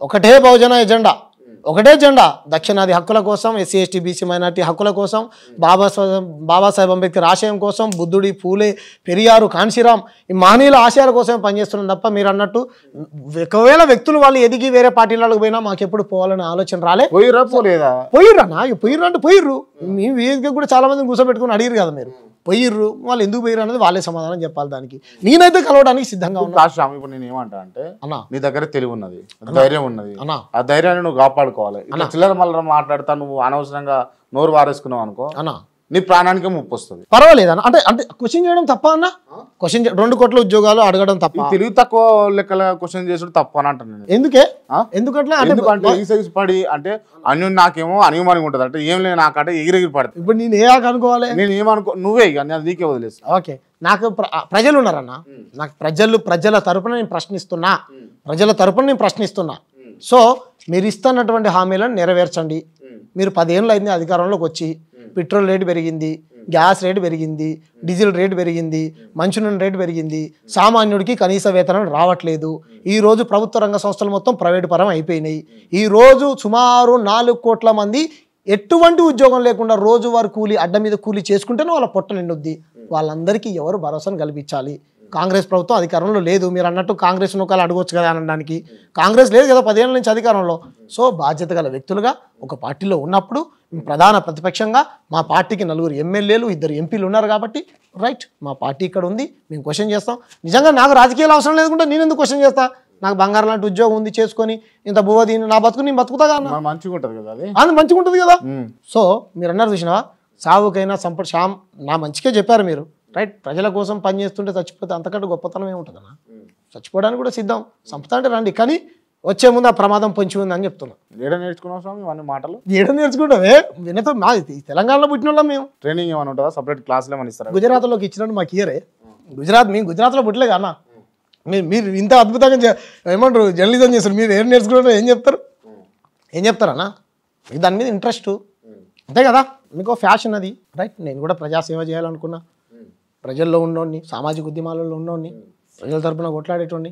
ఒకటే బహుజన ఎజెండా. ఒకటే జెండా దక్షిణాది హక్కుల కోసం ఎస్సీ ఎస్టీ బీసీ మైనార్టీ హక్కుల కోసం బాబాసాహెబ్ బాబాసాహెబ్ అంబేద్కర్ ఆశయం కోసం బుద్ధుడి పూలే పెరియారు కాన్సీరామ్ ఈ మహనీయుల ఆశయాల కోసమే పనిచేస్తున్నాం తప్ప మీరు అన్నట్టు ఒకవేళ వ్యక్తులు వాళ్ళు ఎదిగి వేరే పార్టీలకు పోయినా మాకు ఎప్పుడు పోవాలనే ఆలోచన రాలే. పోయిరా పోలేదా? పోయిర్రా నా పోయిర్రు అంటే పోయిర్రు. మీ వేదిక కూడా చాలా మందిని కూర్చోబెట్టుకుని అడిగిరు కదా మీరు. పోయిర్రు వాళ్ళు ఎందుకు పోయిర్రు అనేది వాళ్ళే సమాధానం చెప్పాలి దానికి. నేనైతే కలవడానికి సిద్ధంగా ఉన్నా. రాష్ట్రం ఇప్పుడు నేను ఏమంటా అంటే అన్నా. నీ దగ్గర తెలివి ఉన్నది ధైర్యం ఉన్నది. ఆ ధైర్యాన్ని నువ్వు కాపాడుకోవాలి. చిల్లర మల్లర మాట్లాడతా నువ్వు అనవసరంగా నోరు వారేసుకున్నావు అనుకో అన్నా. నీ ప్రాణానికి ముప్పు వస్తుంది పర్వాలేదు అన్న అంటే అంటే క్వశ్చన్ చేయడం తప్ప అన్న? క్వశ్చన్ రెండు కోట్ల ఉద్యోగాలు అడగడం తప్ప. తెలివి తక్కువ లెక్కల క్వశ్చన్ చేసుడు తప్పు అని అంటాను నేను. ఎందుకే? ఎందుకంటే ఈసైజ్ పడి అంటే అన్యుని నాకేమో అనియమని ఉంటుంది. అంటే ఏం లేదు నాకంటే ఎగిరెగిరి పడుతుంది. ఇప్పుడు నేను ఏ అనుకోవాలి? నేను ఏమనుకో నువ్వే ఇక నేను నీకే వదిలేస్తా. ఓకే. నాకు ప్ర- ప్రజలు ఉన్నారన్న. నాకు ప్రజలు ప్రజల తరపున నేను ప్రశ్నిస్తున్నా. ప్రజల తరపున నేను ప్రశ్నిస్తున్నా. సో మీరు ఇస్తున్నటువంటి హామీలను నెరవేర్చండి. మీరు పదేళ్ళు అయింది అధికారంలోకి వచ్చి. పెట్రోల్ రేటు పెరిగింది గ్యాస్ రేటు పెరిగింది డీజిల్ రేటు పెరిగింది మంచినూనె రేటు పెరిగింది సామాన్యుడికి కనీస వేతనం రావట్లేదు. ఈరోజు ప్రభుత్వ రంగ సంస్థలు మొత్తం ప్రైవేటు పరం అయిపోయినాయి. ఈ రోజు సుమారు నాలుగు కోట్ల మంది ఎటువంటి ఉద్యోగం లేకుండా రోజువారి కూలి అడ్డ మీద కూలి చేసుకుంటేనే వాళ్ళ పొట్ట నిండుద్ది. వాళ్ళందరికీ ఎవరు భరోసాను కల్పించాలి? కాంగ్రెస్ ప్రభుత్వం అధికారంలో లేదు. మీరు అన్నట్టు కాంగ్రెస్ నూకాలు అడగొచ్చు కదా అనడానికి. కాంగ్రెస్ లేదు కదా పదేళ్ళ నుంచి అధికారంలో. సో బాధ్యత గల వ్యక్తులుగా ఒక పార్టీలో ఉన్నప్పుడు ప్రధాన ప్రతిపక్షంగా మా పార్టీకి నలుగురు ఎమ్మెల్యేలు ఇద్దరు ఎంపీలు ఉన్నారు కాబట్టి రైట్ మా పార్టీ ఇక్కడ ఉంది. మేము క్వశ్చన్ చేస్తాం. నిజంగా నాకు రాజకీయాలు అవసరం లేకుంటే నేను ఎందుకు క్వశ్చన్ చేస్తా? నాకు బంగారం లాంటి ఉద్యోగం ఉంది చేసుకొని ఇంత బువ్వ నా బతుకు నేను బతుకుతాగా మంచిగా ఉంటుంది కదా అది? మంచిగా ఉంటుంది కదా. సో మీరు అన్నారు చూసినావా? సావుకైనా శ్యామ్ నా మంచిగా చెప్పారు మీరు. రైట్? ప్రజల కోసం పని చేస్తుంటే చచ్చిపోతే అంతకంటే గొప్పతనం ఏముంటుందన్నా? చచ్చిపోవడానికి కూడా సిద్ధం. సంపద అంటే రండి. కానీ వచ్చే ముందు ఆ ప్రమాదం పొంచి ఉంది అని చెప్తున్నా. ఏడ నేర్చుకున్నావు స్వామి ఇవన్నీ మాటలు? ఏడు నేర్చుకుంటావే? వినతో మా తెలంగాణలో పుట్టిన వాళ్ళం మేము. ట్రైనింగ్ ఏమైనా ఉంటుందా? సపరేట్ క్లాసులు ఏమైనా ఇస్తారా? గుజరాత్లోకి ఇచ్చినట్టు మాకు ఇయరే గుజరాత్ మేము గుజరాత్లో పుట్టలేదు అన్న. మీరు మీరు ఇంత అద్భుతంగా ఏమంటారు? జర్నలిజం చేస్తారు. మీరు ఏం నేర్చుకుంటారో ఏం చెప్తారు? ఏం చెప్తారన్నా మీకు దాని మీద ఇంట్రెస్ట్ అంతే కదా? మీకు ఫ్యాషన్ అది. రైట్? నేను కూడా ప్రజాసేవ చేయాలనుకున్నా. ప్రజల్లో ఉన్నోడిని సామాజిక ఉద్యమాలలో ఉన్నోడిని ప్రజల తరపున కొట్లాడేటోడిని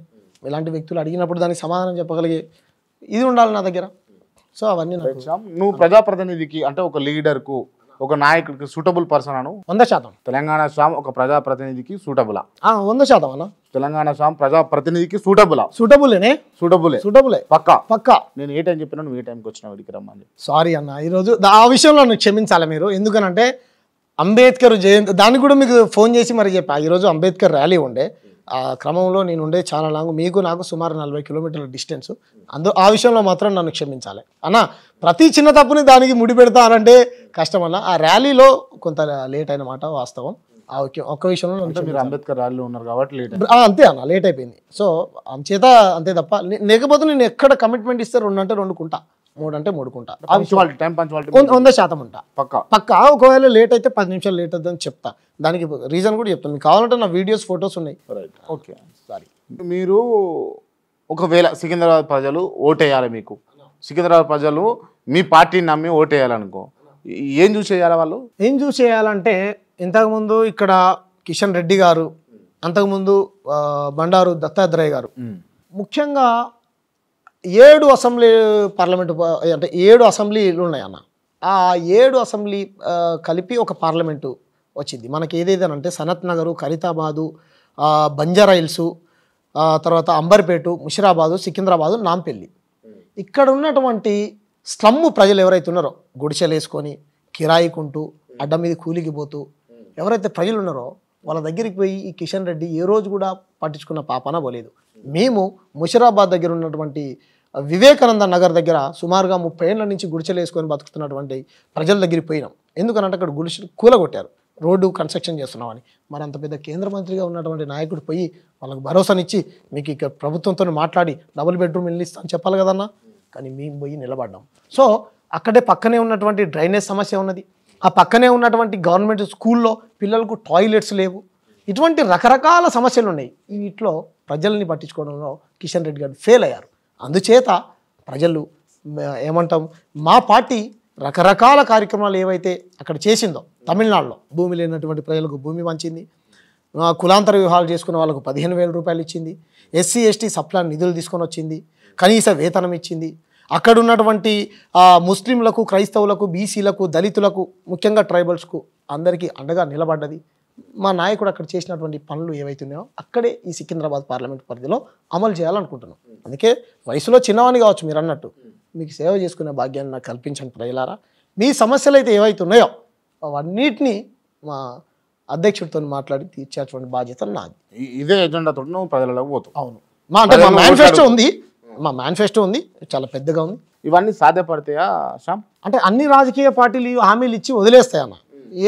ఇలాంటి వ్యక్తులు అడిగినప్పుడు దానికి సమాధానం చెప్పగలిగే ఇది ఉండాలి నా దగ్గర. సో అవన్నీ నువ్వు ప్రజాప్రతినిధికి అంటే ఒక లీడర్కు ఒక నాయకుడికి సూటబుల్ పర్సన్ అను? వంద శాతం. తెలంగాణ స్వామి ఒక ప్రజాప్రతినిధికి సూటబులా వంద శాతం అన్న. తెలంగాణ స్వామి ప్రజాప్రతినిధికి సూటబులా సూటబుల్నే సూటబులే సూటబులే పక్కా? పక్కా. నేను ఏ టైం చెప్పినా నువ్వు ఏ టైంకి వచ్చినావు ఇడికి రమ్మని సారీ అన్న ఈరోజు ఆ విషయంలో నన్ను క్షమించాలి మీరు. ఎందుకనంటే అంబేద్కర్ జయంతి దానికి కూడా మీకు ఫోన్ చేసి మరి చెప్పా. ఈరోజు అంబేద్కర్ ర్యాలీ ఉండే. ఆ క్రమంలో నేను ఉండే చాలా లాంగ్ మీకు నాకు సుమారు నలభై కిలోమీటర్ల డిస్టెన్స్. అందు ఆ విషయంలో మాత్రం నన్ను క్షమించాలి. అన్న ప్రతి చిన్న తప్పుని దానికి ముడి పెడతా అనంటే కష్టం అన్న. ఆ ర్యాలీలో కొంత లేట్ అయిన మాట వాస్తవం. ఆ ఒక్క- ఒక్క విషయంలో మీరు అంబేద్కర్ ర్యాలీలో ఉన్నారు కాబట్టి లేట్ అంతే అన్న లేట్ అయిపోయింది. సో అంచేత అంతే తప్ప లేకపోతే నేను ఎక్కడ కమిట్మెంట్ ఇస్తే రెండు అంటే రెండు కుంటా. మూడు అంటే మూడు కుంటా టైం వంద- శాతం ఉంటా. పక్కా. పక్కా. ఒకవేళ లేట్ అయితే పది నిమిషాలు లేట్ అవుతుందని చెప్తా. దానికి రీజన్ కూడా చెప్తాను మీకు కావాలంటే నా వీడియోస్ ఫొటోస్ ఉన్నాయి. Right okay. సారీ మీరు ఒకవేళ సికింద్రాబాద్ ప్రజలు ఓటేయాలి మీకు. సికింద్రాబాద్ ప్రజలు మీ పార్టీని నమ్మి ఓటేయాలనుకో ఏం చూసి వేయాలి వాళ్ళు? ఏం చూసి చేయాలంటే ఇంతకుముందు ఇక్కడ కిషన్ రెడ్డి గారు అంతకుముందు బండారు దత్తాత్రేయ గారు. ముఖ్యంగా ఏడు అసెంబ్లీ పార్లమెంటు అంటే ఏడు అసెంబ్లీలు ఉన్నాయన్న ఆ ఏడు అసెంబ్లీ కలిపి ఒక పార్లమెంటు వచ్చింది. మనకి ఏదేదనంటే సనత్ నగరు ఖరీతాబాదు బంజారా హిల్స్ తర్వాత అంబర్పేటు ముషిరాబాదు సికింద్రాబాదు నాంపల్లి. ఇక్కడ ఉన్నటువంటి స్లమ్ ప్రజలు ఎవరైతే ఉన్నారో గుడిసెలు వేసుకొని కిరాయికుంటూ అడ్డ మీద కూలికి పోతూ ఎవరైతే ప్రజలు ఉన్నారో వాళ్ళ దగ్గరికి పోయి ఈ కిషన్ రెడ్డి ఏ రోజు కూడా పట్టించుకున్న పాపన పోలేదు. మేము ముషిరాబాద్ దగ్గర ఉన్నటువంటి వివేకానంద నగర్ దగ్గర సుమారుగా ముప్పై ఏళ్ళ నుంచి గుడిచెలేసుకొని బతుకుతున్నటువంటి ప్రజల దగ్గరికి పోయినాం. ఎందుకనంటే అక్కడ గుడిసెలు కూలగొట్టారు. రోడ్డు కన్స్ట్రక్షన్ చేస్తున్నామని. మరి అంత పెద్ద కేంద్ర మంత్రిగా ఉన్నటువంటి నాయకుడు పోయి వాళ్ళకి భరోసానిచ్చి మీకు ఇక్కడ ప్రభుత్వంతో మాట్లాడి డబుల్ బెడ్రూమ్ ఇల్లు ఇస్తా అని చెప్పాలి కదన్నా? కానీ మేము పోయి నిలబడ్డాం. సో అక్కడే పక్కనే ఉన్నటువంటి డ్రైనేజ్ సమస్య ఉన్నది. ఆ పక్కనే ఉన్నటువంటి గవర్నమెంట్ స్కూల్లో పిల్లలకు టాయిలెట్స్ లేవు. ఇటువంటి రకరకాల సమస్యలు ఉన్నాయి. వీటిలో ప్రజల్ని పట్టించుకోవడంలో కిషన్ రెడ్డి గారు ఫెయిల్ అయ్యారు. అందుచేత ప్రజలు ఏమంటాం మా పార్టీ రకరకాల కార్యక్రమాలు ఏవైతే అక్కడ చేసిందో తమిళనాడులో భూమి లేనటువంటి ప్రజలకు భూమి పంచింది. కులాంతర వివాహాలు చేసుకున్న వాళ్ళకు పదిహేను వేల రూపాయలు ఇచ్చింది. ఎస్సీ ఎస్టీ సప్లాన్ నిధులు తీసుకొని వచ్చింది. కనీస వేతనం ఇచ్చింది. అక్కడ ఉన్నటువంటి ముస్లింలకు క్రైస్తవులకు బీసీలకు దళితులకు ముఖ్యంగా ట్రైబల్స్కు అందరికీ అండగా నిలబడ్డది. మా నాయకుడు అక్కడ చేసినటువంటి పనులు ఏవైతున్నాయో అక్కడే ఈ సికింద్రాబాద్ పార్లమెంట్ పరిధిలో అమలు చేయాలనుకుంటున్నాం. అందుకే వయసులో చిన్నవాణి కావచ్చు మీరు అన్నట్టు మీకు సేవ చేసుకునే భాగ్యాన్ని నాకు కల్పించండి ప్రజలారా మీ సమస్యలు అయితే ఏవైతున్నాయో అవన్నిటినీ మా అధ్యక్షుడితో మాట్లాడి తీర్చేటువంటి బాధ్యత నాది. ఇదే ఎజెండాతో నువ్వు ప్రజలకు పోతావు. అవును. మా అంటే మేనిఫెస్టో. ఉంది. మా మేనిఫెస్టో ఉంది చాలా పెద్దగా ఉంది. ఇవన్నీ సాధ్యపడతాయా శ్యామ్? అంటే అన్ని రాజకీయ పార్టీలు హామీలు ఇచ్చి వదిలేస్తాయి అన్న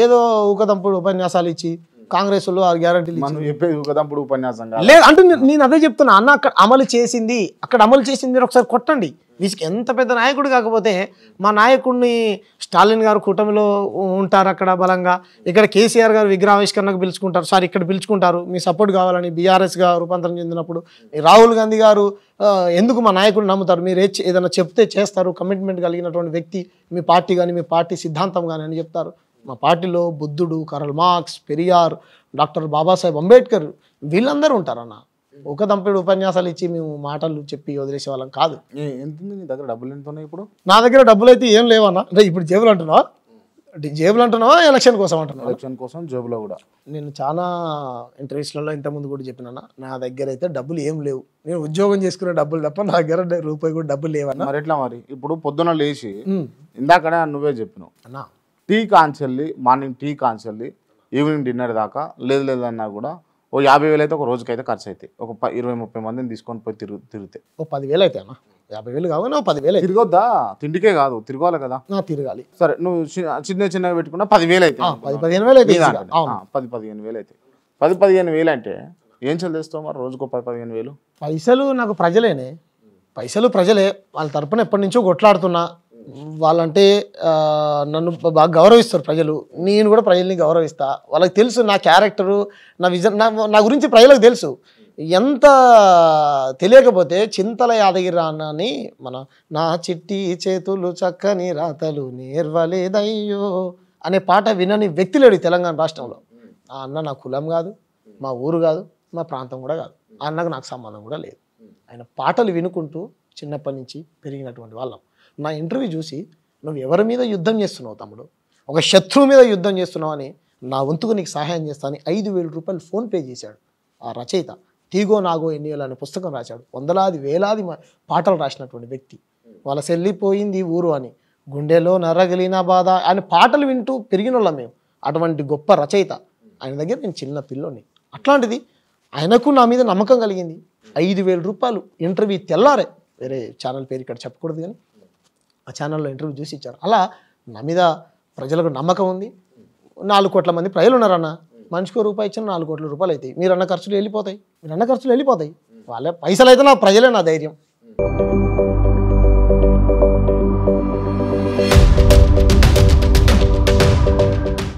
ఏదో ఊకదంపుడు ఉపన్యాసాలు ఇచ్చి కాంగ్రెస్ మనం చెప్పేది ఉపన్యాసం లేదు అంటే నేను- అదే చెప్తున్నా. అన్న అక్కడ అమలు చేసింది అక్కడ అమలు చేసింది మీరు ఒకసారి కొట్టండి. వీరికి ఎంత పెద్ద నాయకుడు కాకపోతే మా నాయకుడిని స్టాలిన్ గారు కూటమిలో ఉంటారు అక్కడ బలంగా. ఇక్కడ కేసీఆర్ గారు విగ్రహావిష్కరణకు పిలుచుకుంటారు. సార్ ఇక్కడ పిలుచుకుంటారు. మీ సపోర్ట్ కావాలని బీఆర్ఎస్గా రూపాంతరం చెందినప్పుడు. రాహుల్ గాంధీ గారు ఎందుకు మా నాయకుడిని నమ్ముతారు? మీరు ఏదైనా చెప్తే చేస్తారు కమిట్మెంట్ కలిగినటువంటి వ్యక్తి మీ పార్టీ కానీ మీ పార్టీ సిద్ధాంతం కానీ అని చెప్తారు. మా పార్టీలో బుద్ధుడు Karl Marx Periyar doctor Babasaheb Ambedkar వీళ్ళందరూ ఉంటారన్న. ఒక దంపెడు ఉపన్యాసాలు ఇచ్చి మేము మాటలు చెప్పి వదిలేసే వాళ్ళం కాదు. ఎంత నీ దగ్గర డబ్బులు ఎంత ఉన్నాయి ఇప్పుడు? నా దగ్గర డబ్బులు అయితే ఏం లేవన్నా. అంటే ఇప్పుడు జేబులు అంటున్నావా? అంటే జేబులు అంటున్నావా? ఎలక్షన్ కోసం అంటున్నావా? ఎలక్షన్ కోసం జేబులో కూడా. నేను చాలా ఇంటర్వ్యూస్లలో ఇంతకుముందు కూడా చెప్పినా నా దగ్గర అయితే డబ్బులు ఏం లేవు. నేను ఉద్యోగం చేసుకునే డబ్బులు తప్ప నా దగ్గర రూపాయి కూడా డబ్బులు లేవన్నా. మరి ఎట్లా మరి? ఇప్పుడు పొద్దున లేచి. ఇందాకనే నువ్వే చెప్పినావు. అన్నా. టీ కాంచెల్లి మార్నింగ్ టీ కాంచెల్లి ఈవినింగ్ డిన్నర్ దాకా లేదు లేదన్నా కూడా ఓ యాభై వేలు అయితే ఒక రోజుకైతే ఖర్చు అవుతాయి ఒక ఇరవై ముప్పై మందిని తీసుకొని పోయి తిరుగు తిరిగితే. ఓ పదివేలు అయితే అన్న. యాభై వేలు కావాలి ఓ పదివేలు తిరగొద్దా? తిండికే కాదు తిరగాలి కదా. తిరగాలి. సరే నువ్వు చిన్న చిన్నగా పెట్టుకున్నా పదివేలు అయితే పది పదిహేను వేలు అయితే పది పదిహేను వేలు అయితే పది పదిహేను వేలు అంటే ఏం చెల్లిస్తావు మరి రోజుకో పది పదిహేను వేలు? పైసలు నాకు ప్రజలేనే. పైసలు ప్రజలే. వాళ్ళ తరపున ఎప్పటి నుంచో కొట్లాడుతున్నా. వాళ్ళంటే నన్ను బాగా గౌరవిస్తారు ప్రజలు. నేను కూడా ప్రజల్ని గౌరవిస్తా. వాళ్ళకి తెలుసు నా క్యారెక్టరు నా విజన్ నా నా గురించి ప్రజలకు తెలుసు. ఎంత తెలియకపోతే చింతల యాదగిరి మన నా చిట్టి చేతులు చక్కని రాతలు నేర్వలేదయ్యో అనే పాట వినని వ్యక్తి లేడు తెలంగాణ రాష్ట్రంలో? ఆ అన్న నా కులం కాదు మా ఊరు కాదు మా ప్రాంతం కూడా కాదు. ఆ అన్నకు నాకు సంబంధం కూడా లేదు. ఆయన పాటలు వినుకుంటూ చిన్నప్పటి నుంచి పెరిగినటువంటి వాళ్ళం. నా ఇంటర్వ్యూ చూసి నువ్వు ఎవరి మీద యుద్ధం చేస్తున్నావు తమ్ముడు? ఒక శత్రువు మీద యుద్ధం చేస్తున్నావు అని నా వంతుకు నీకు సహాయం చేస్తానని ఐదు వేల రూపాయలు ఫోన్పే చేశాడు. ఆ రచయిత తీగో నాగో ఎన్నియలు అనే పుస్తకం రాశాడు. వందలాది వేలాది మ- పాటలు రాసినటువంటి వ్యక్తి. వాళ్ళ సెల్లిపోయింది ఊరు అని. గుండెలో నరగలిన బాధ ఆయన పాటలు వింటూ పెరిగిన వాళ్ళం మేము. అటువంటి గొప్ప రచయిత. ఆయన దగ్గర నేను చిన్న పిల్లోని. అట్లాంటిది ఆయనకు నా మీద నమ్మకం కలిగింది. ఐదు వేల రూపాయలు ఇంటర్వ్యూ తెల్లారే. వేరే ఛానల్ పేరు ఇక్కడ చెప్పకూడదు కానీ ఆ ఛానల్లో ఇంటర్వ్యూ చూసి ఇచ్చారు. అలా నా మీద ప్రజలకు నమ్మకం ఉంది. నాలుగు కోట్ల మంది ప్రజలు ఉన్నారన్న. మనిషికి రూపాయి ఇచ్చిన నాలుగు కోట్ల రూపాయలు అవుతాయి. మీరు అన్న ఖర్చులు వెళ్ళిపోతాయి. మీరు అన్న ఖర్చులు వెళ్ళిపోతాయి. వాళ్ళే పైసలు అయితే నా ప్రజలే నా ధైర్యం.